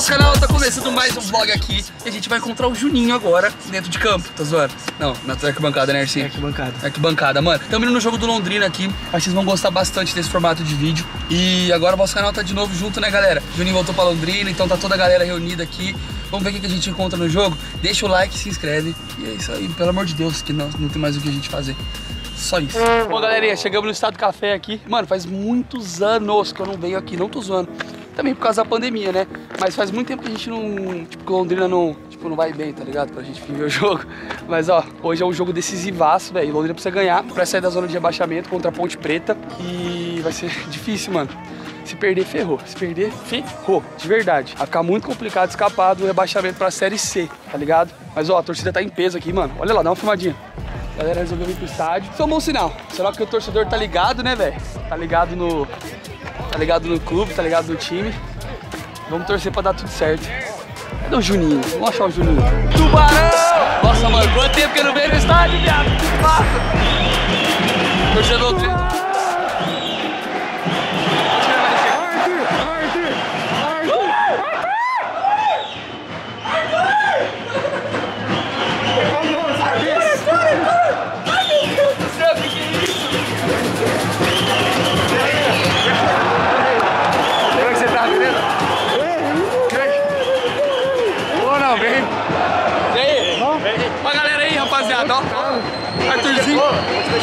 nosso canal, tá começando mais um vlog aqui e a gente vai encontrar o Juninho agora dentro de campo, tá zoando? Não, na arquibancada, né, Arcinho? Arquibancada. Arquibancada, mano. Estamos indo no jogo do Londrina aqui, acho que vocês vão gostar bastante desse formato de vídeo. E agora o nosso canal tá de novo junto, né, galera? Juninho voltou pra Londrina, então tá toda a galera reunida aqui. Vamos ver o que a gente encontra no jogo? Deixa o like, se inscreve. E é isso aí, pelo amor de Deus, que não, não tem mais o que a gente fazer. Só isso. Bom, galerinha, chegamos no Estado Café aqui. Mano, faz muitos anos que eu não venho aqui, não tô zoando. Também por causa da pandemia, né? Mas faz muito tempo que a gente não. Tipo, que Londrina não. Tipo, não vai bem, tá ligado? Pra gente ver o jogo. Mas ó, hoje é um jogo decisivaço, velho. Londrina precisa ganhar pra sair da zona de abaixamento contra a Ponte Preta. E vai ser difícil, mano. Se perder, ferrou. Se perder, ferrou. De verdade. Vai ficar muito complicado escapar do rebaixamento pra Série C, tá ligado? Mas ó, a torcida tá em peso aqui, mano. Olha lá, dá uma filmadinha. A galera resolveu vir pro estádio. Isso é um bom sinal. Será que o torcedor tá ligado, né, velho? Tá ligado no. Tá ligado no clube, tá ligado no time. Vamos torcer pra dar tudo certo. Cadê o Juninho? Vamos achar o Juninho. Tubarão! Nossa, mano, quanto tempo que eu não veio no estádio, viado? Que massa! Torcedor.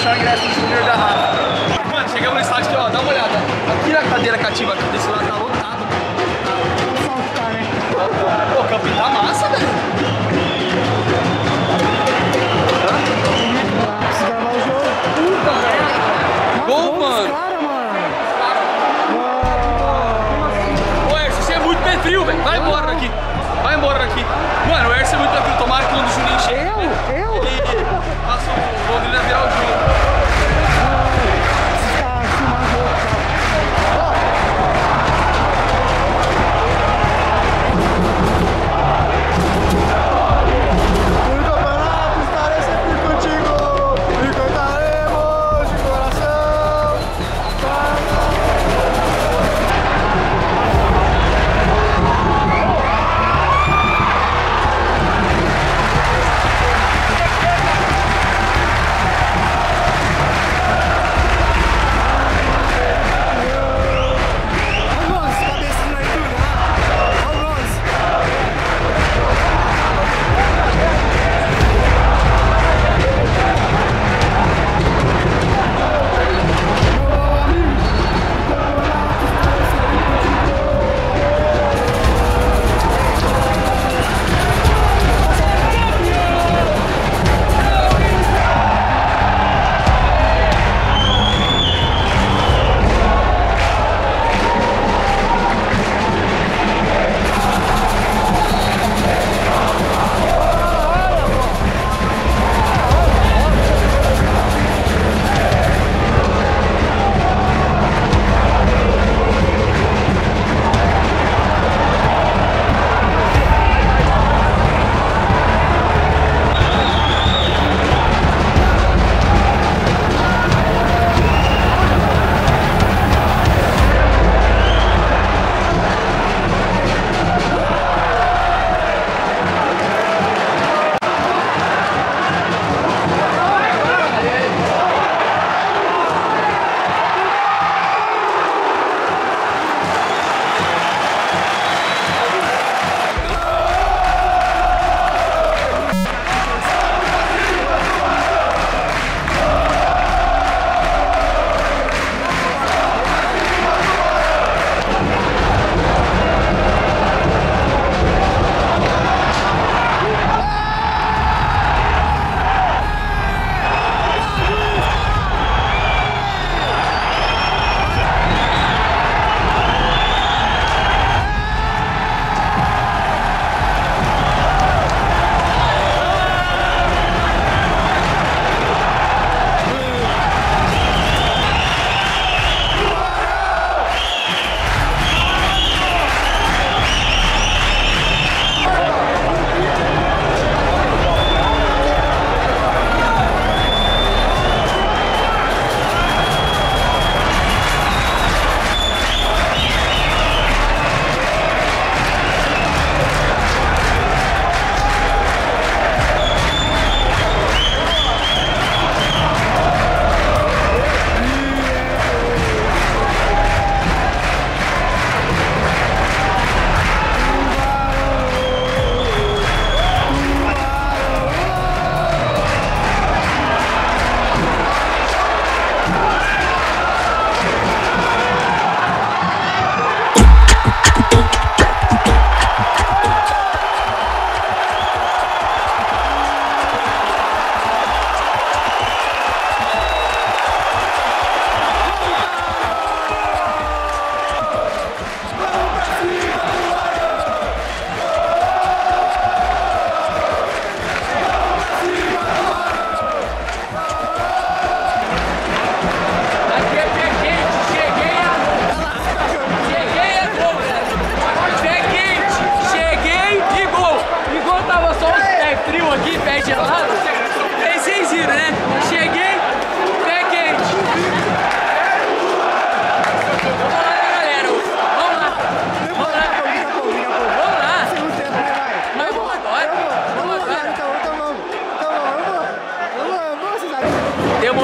Deixar o ingresso do Júnior da Rafa. Mano, chegamos no estádio aqui, ó. Dá uma olhada. Aqui na cadeira cativa aqui desse lado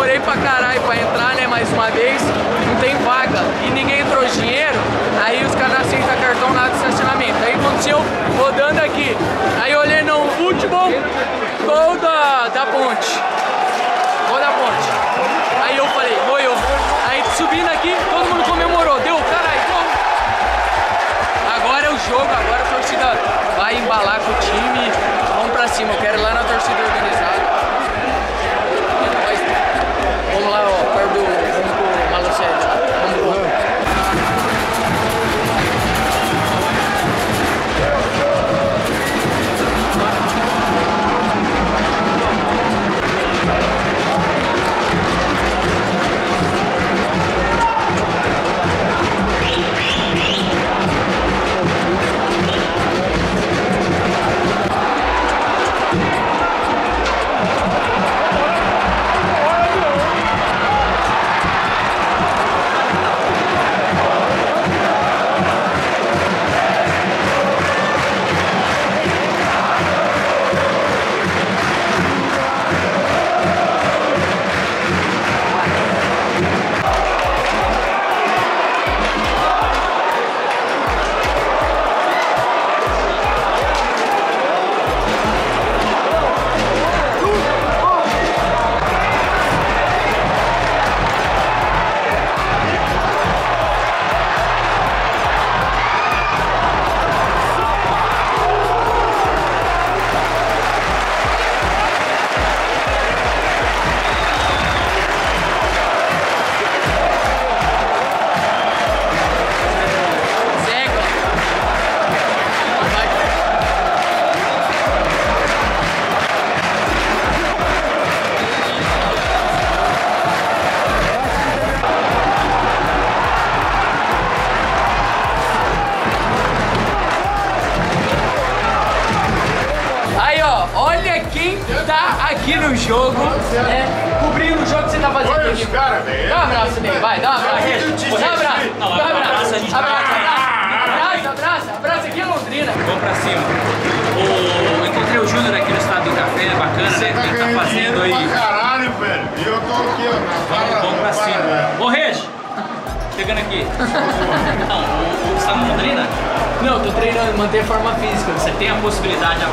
demorei pra caralho pra entrar, né, mais uma vez, não tem vaga. E ninguém trouxe dinheiro, aí os caras aceitam cartão lá do estacionamento. Aí aconteceu rodando aqui. Aí eu olhei no último gol da, da ponte. Gol da ponte. Aí eu falei, vou eu. Aí subindo aqui, todo mundo comemorou. Deu, caralho. Agora é o jogo, agora a torcida vai embalar com o time. Vamos pra cima, eu quero ir lá na torcida. Aqui no jogo, né? Cobrindo o jogo que você tá fazendo Olha aqui. velho. Dá um abraço nele, vai, dá um abraço. Dá um abraço, dá um abraço. Abraça, abraça, abraça, abraça aqui é Londrina. Vamos pra cima. O... Encontrei o Júnior aqui no estado do café, bacana, né? Que ele tá fazendo aí. Caralho, velho. E eu tô aqui, ó. Vamos pra cima. Ô, Regi, chegando aqui. Não, você tá no Londrina? Não, tô treinando, manter forma física. Você tem a possibilidade, a,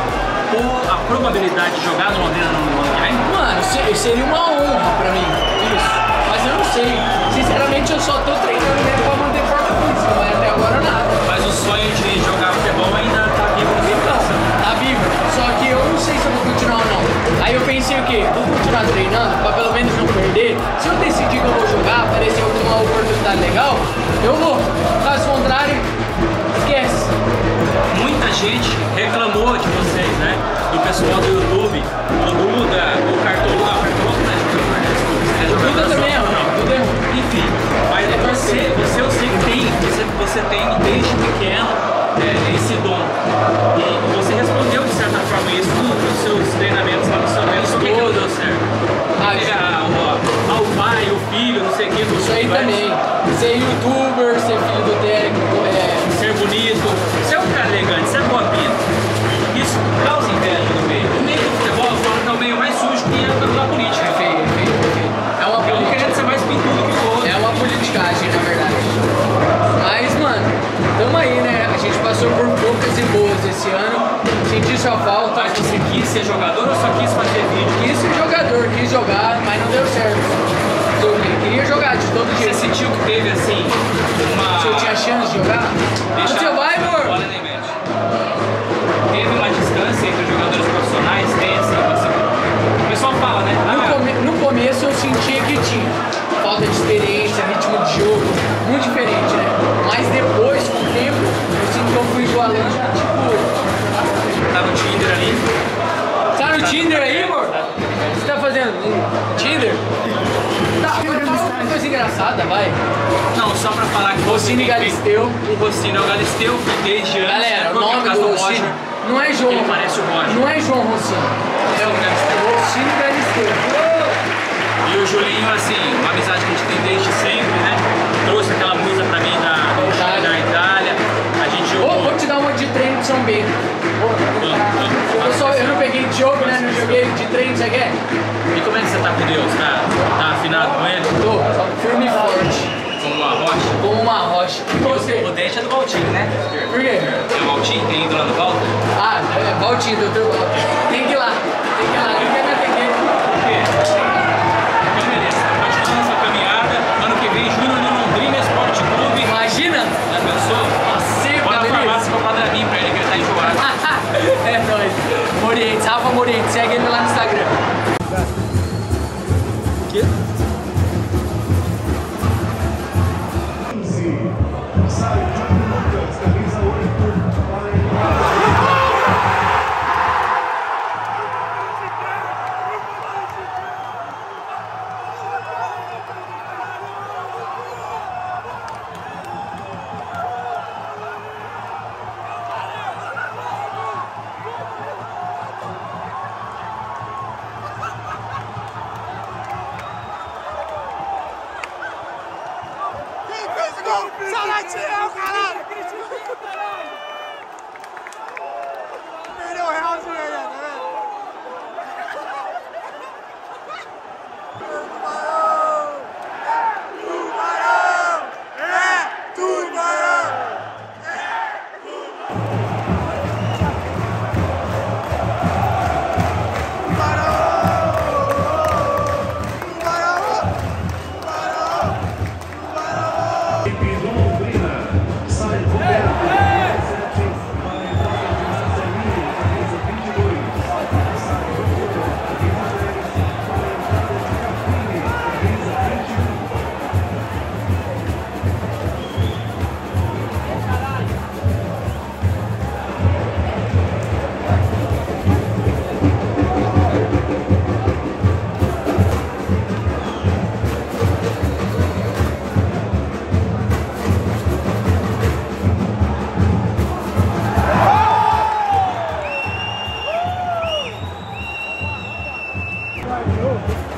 ou a probabilidade de jogar no Londrina no ano que vem? Mano, se- seria uma honra pra mim, isso. Mas eu não sei. Sinceramente, eu só tô treinando mesmo pra manter forma física, mas até agora nada. Mas o sonho de jogar futebol ainda tá vivo no seu Então, coração. tá vivo. Só que eu não sei se eu vou continuar ou não. Aí eu pensei o quê? Vou continuar treinando pra pelo menos não perder. Se eu decidir que eu vou jogar, aparecer alguma oportunidade legal, eu vou. Caso contrário, gente reclamou de vocês, né? Do pessoal do YouTube, o Duda, o Cartolo, não, o Cartolo não é jogador, né? É jogador também é tudo é ruim. Enfim, mas você, você eu sei que tem, você, você tem desde pequeno é, esse dom. E você respondeu de certa forma isso nos seus treinamentos lá no seu meio. Por que, que não deu certo? Ah, Pegar ó, ó, o pai, o filho, não sei o que. Isso aí também. Ser youtuber, ser ser jogador ou só quis fazer vídeo? Quis ser jogador, quis jogar, mas não deu certo. Eu queria jogar de todo Você jeito. sentiu que teve assim uma. Se eu tinha chance de jogar, Deixa você vai, amor. bola nem mete. Teve uma distância entre os jogadores profissionais, tem assim, você... O pessoal fala, né? No, Ah, come- no começo eu sentia que tinha falta de experiência, ritmo de jogo, muito diferente, né? Mas depois, com o tempo, eu sinto que eu fui igualando, tipo, tá no Tinder ali. Tinder aí, amor? O que você tá fazendo? Tinder? Tá, fala uma coisa engraçada, vai. Não, só pra falar que tem Galisteu. O Rossini é o Galisteu, que desde antes. Galera, o nome do. Rossini não é João. Ele parece o Roger. Não é João Rossini. É o Rossini Galisteu. E o Julinho, assim, uma amizade que a gente tem desde sempre, né? Trouxe aquela música pra mim da, Itália. da Itália. A gente jogou. vou te dar uma de treino de São Bento. Eu, só, eu não peguei de jogo, né? Não joguei de treino, você quer? E como é que você tá com Deus, cara? Tá afinado com ele? Tô, firme e forte. Como uma rocha? Como uma rocha. E você? O dente é do Valtinho, né? Por quê? É o Valtinho, tem ido lá no Valto? Ah, é Valtinho, doutor Valtinho. Tem que ir lá. Tem que ir lá. Tem que ir na saya ingin gerne Valeu.